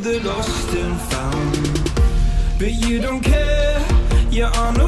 the lost and found. But you don't care, you're on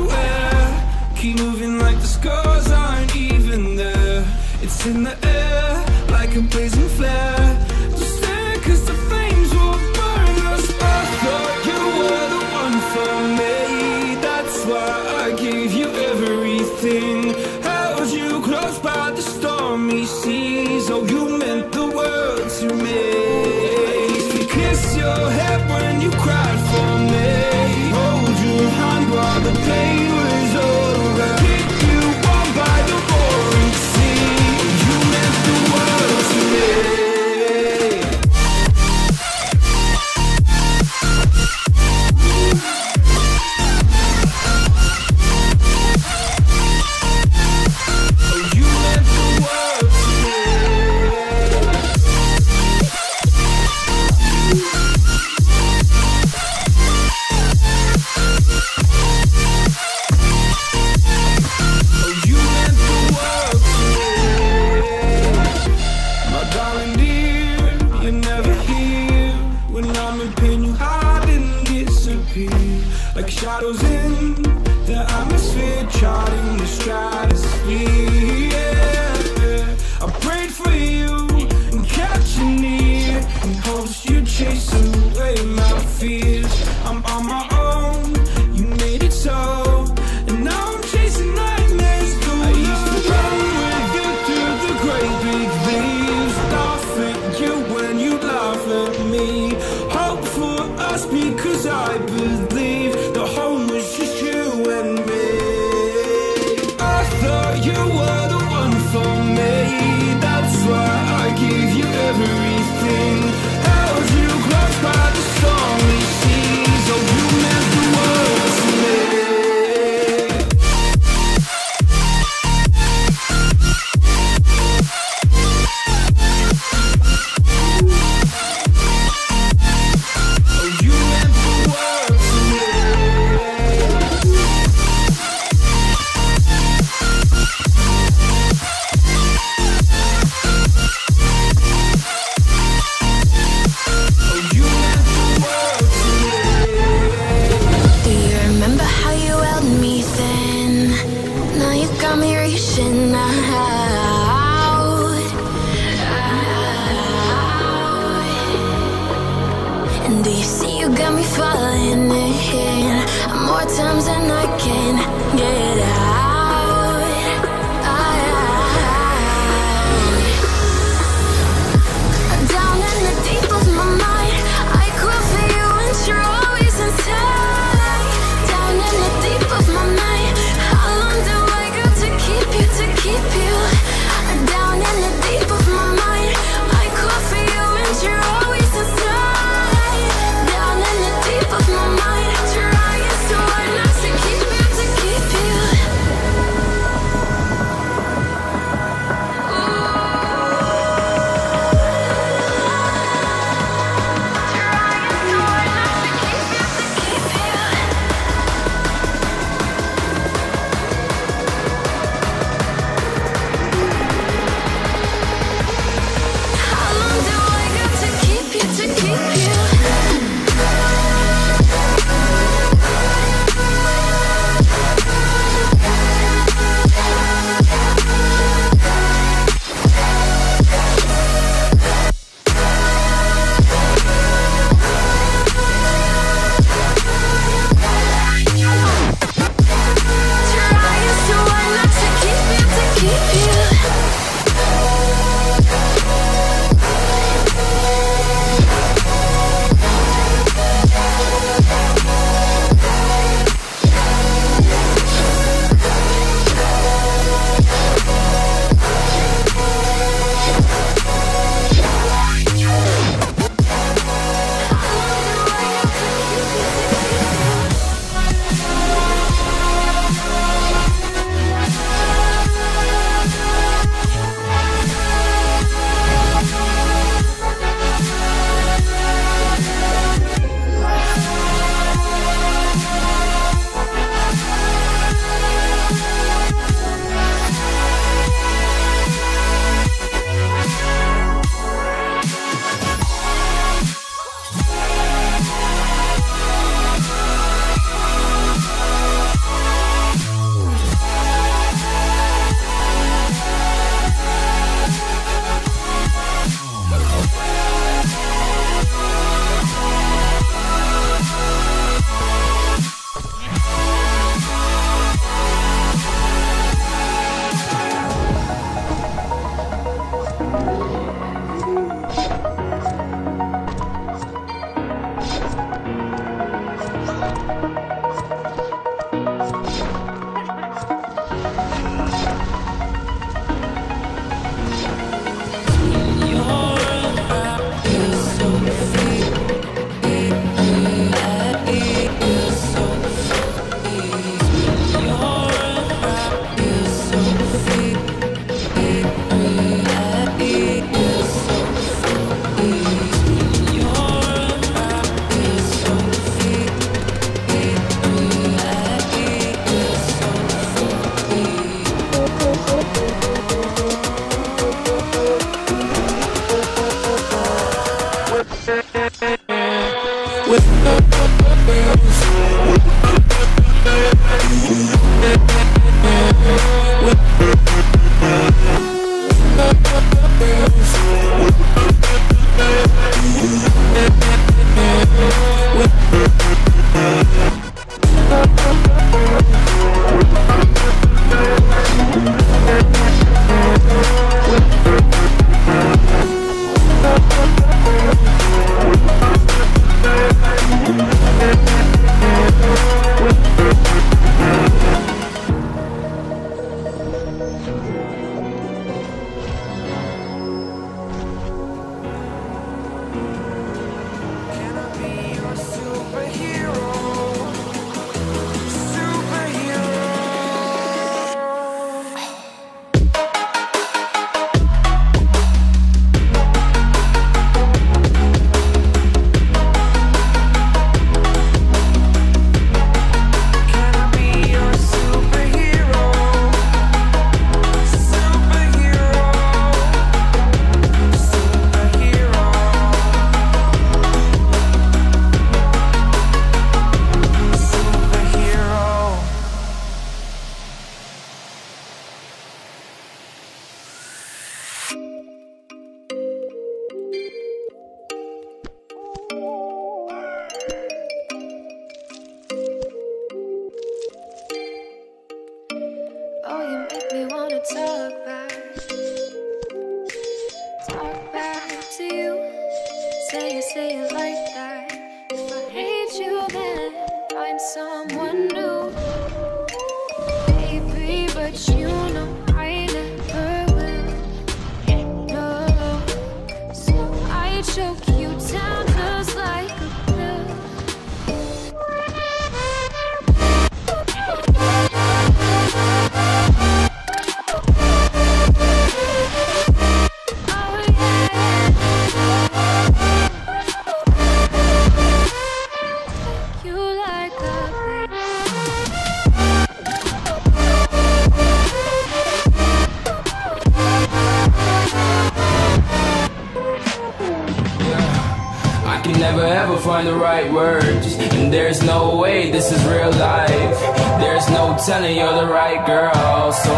you were. Falling in more times than I can get out? Down in the deep of my mind, I cry for you and you're always inside. Down in the deep of my mind, how long do I got to keep you, to keep you?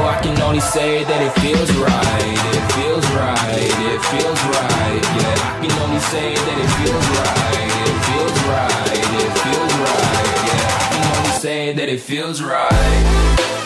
I can only say that it feels right. It feels right. It feels right. Yeah, I can only say that it feels right. It feels right. It feels right. Yeah, I can only say that it feels right.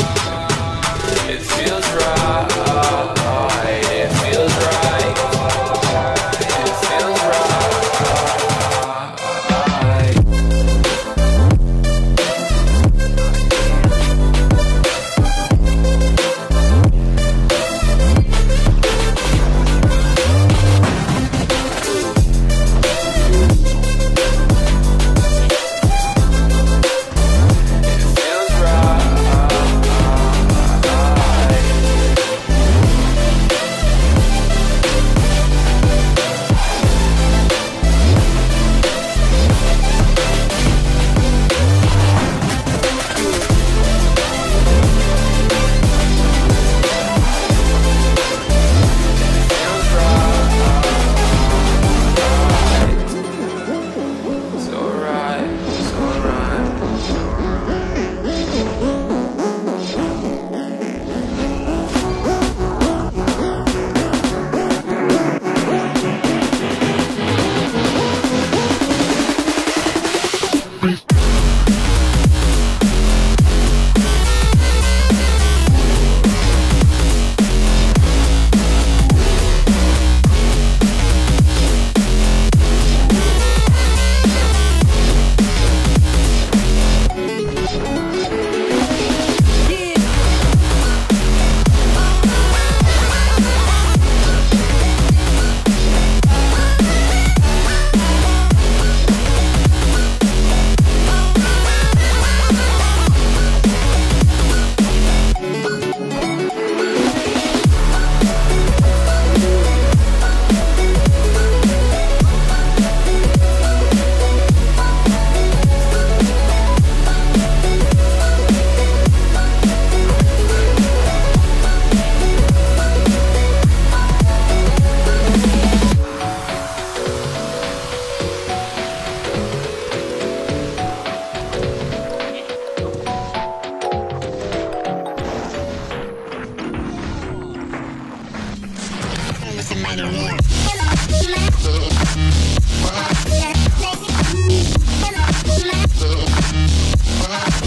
Bye.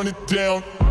Burn it down.